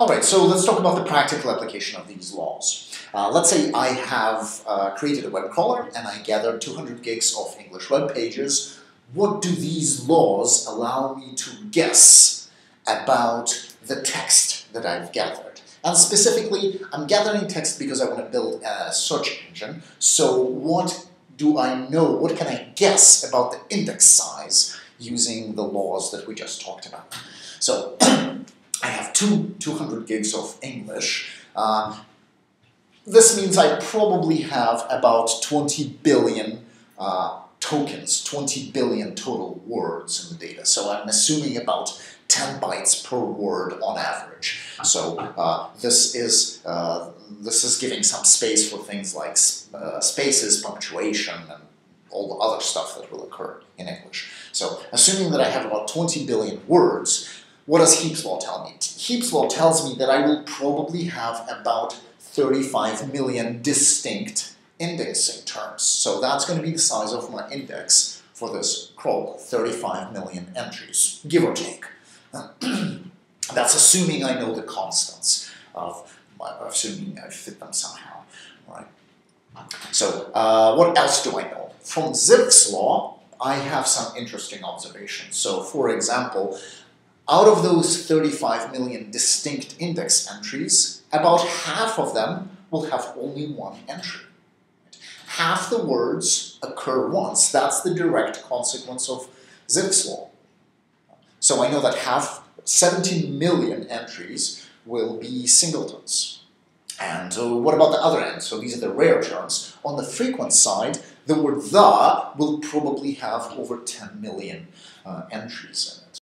All right, so let's talk about the practical application of these laws. Uh, let's say I have uh, created a web crawler and I gathered 200 gigs of English web pages. What do these laws allow me to guess about the text that I've gathered? And specifically, I'm gathering text because I want to build a search engine. So what do I know, what can I guess about the index size using the laws that we just talked about? So two 200 gigs of English. Uh, this means I probably have about 20 billion uh, tokens, 20 billion total words in the data. So I'm assuming about 10 bytes per word on average. So uh, this is uh, this is giving some space for things like uh, spaces, punctuation, and all the other stuff that will occur in English. So assuming that I have about 20 billion words, what does Heaps' law tell me? Heaps' law tells me that I will probably have about 35 million distinct indexing terms. So that's going to be the size of my index for this crawl, 35 million entries, give or take. that's assuming I know the constants of my, assuming I fit them somehow, right? So uh, what else do I know? From Zipf's law, I have some interesting observations. So for example, out of those 35 million distinct index entries, about half of them will have only one entry. Half the words occur once. That's the direct consequence of Zipf's law. So I know that half, 17 million entries will be singletons. And uh, what about the other end? So these are the rare terms. On the frequent side, the word the will probably have over 10 million uh, entries